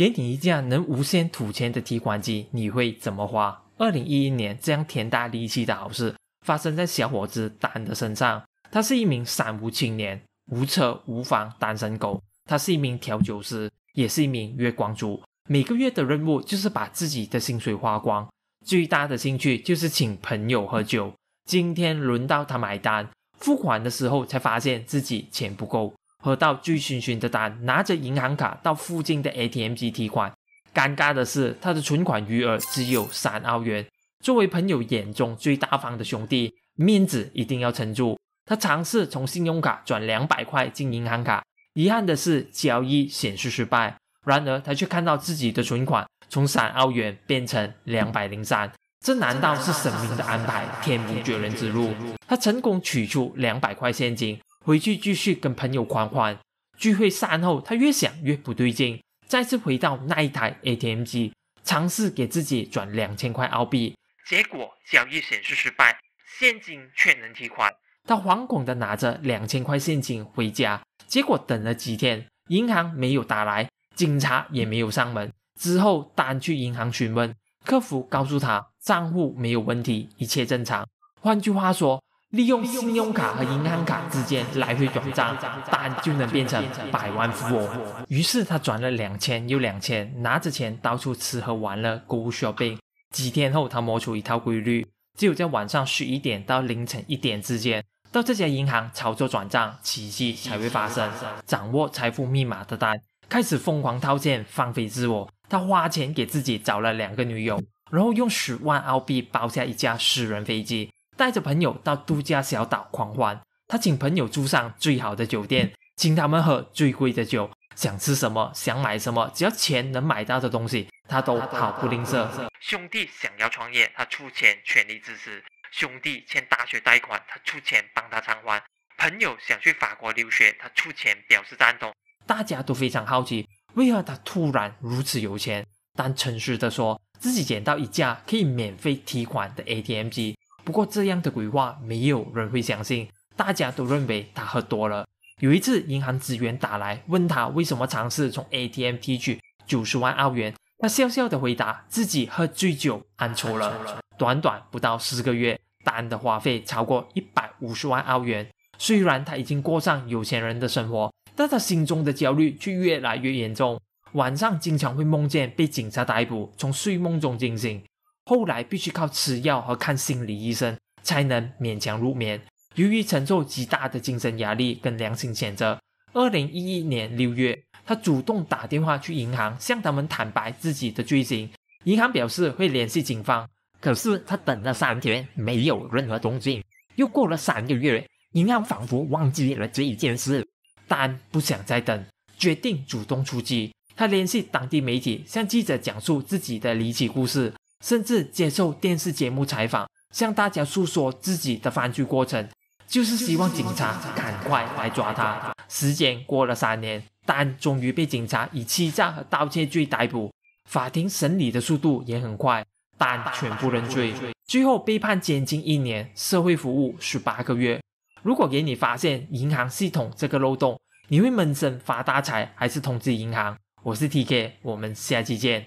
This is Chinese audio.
给你一架能无限吐钱的提款机，你会怎么花？二零一一年，这样天大地气的好事发生在小伙子丹的身上。他是一名三无青年，无车无房，单身狗。他是一名调酒师，也是一名月光族。每个月的任务就是把自己的薪水花光，最大的兴趣就是请朋友喝酒。今天轮到他买单，付款的时候才发现自己钱不够。喝到醉醺醺的丹拿着银行卡到附近的 ATM 机提款，尴尬的是他的存款余额只有三澳元。作为朋友眼中最大方的兄弟，面子一定要撑住。他尝试从信用卡转两百块进银行卡，遗憾的是交易显示失败。然而他却看到自己的存款从三澳元变成两百零三，这难道是神明的安排？天无绝人之路。他成功取出两百块现金。回去继续跟朋友狂欢。聚会散后，他越想越不对劲，再次回到那一台 ATM 机，尝试给自己转两千块澳币，结果交易显示失败，现金却能提款。他惶恐地拿着两千块现金回家，结果等了几天，银行没有打来，警察也没有上门。之后，单去银行询问，客服告诉他账户没有问题，一切正常。换句话说。利用信用卡和银行卡之间来回转账，单就能变成百万富翁。于是他转了两千又两千，拿着钱到处吃喝玩乐、购物 shopping。几天后，他摸出一套规律：只有在晚上十一点到凌晨一点之间，到这家银行操作转账，奇迹才会发生。掌握财富密码的单开始疯狂套现，放飞自我。他花钱给自己找了两个女友，然后用十万澳币包下一架私人飞机。带着朋友到度假小岛狂欢，他请朋友住上最好的酒店，请他们喝最贵的酒，想吃什么，想买什么，只要钱能买到的东西，他都毫不吝啬。兄弟想要创业，他出钱全力支持；兄弟欠大学贷款，他出钱帮他偿还；朋友想去法国留学，他出钱表示赞同。大家都非常好奇，为何他突然如此有钱？但诚实的说，自己捡到一架可以免费提款的 ATM 机。不过这样的鬼话没有人会相信，大家都认为他喝多了。有一次，银行职员打来问他为什么尝试从 ATM 提取九十万澳元，他笑笑的回答自己喝醉酒按错了。短短不到四个月，单的花费超过一百五十万澳元。虽然他已经过上有钱人的生活，但他心中的焦虑却越来越严重。晚上经常会梦见被警察逮捕，从睡梦中惊醒。后来必须靠吃药和看心理医生才能勉强入眠。由于承受极大的精神压力跟良心谴责，二零一一年六月，他主动打电话去银行向他们坦白自己的罪行。银行表示会联系警方，可是他等了三天，没有任何动静。又过了三个月，银行仿佛忘记了这一件事，但不想再等，决定主动出击。他联系当地媒体，向记者讲述自己的离奇故事。甚至接受电视节目采访，向大家诉说自己的犯罪过程，就是希望警察赶快来抓他。时间过了三年，丹终于被警察以欺诈和盗窃罪逮捕。法庭审理的速度也很快，丹全部认罪，最后被判监禁一年，社会服务十八个月。如果给你发现银行系统这个漏洞，你会闷声发大财，还是通知银行？我是 T K，我们下期见。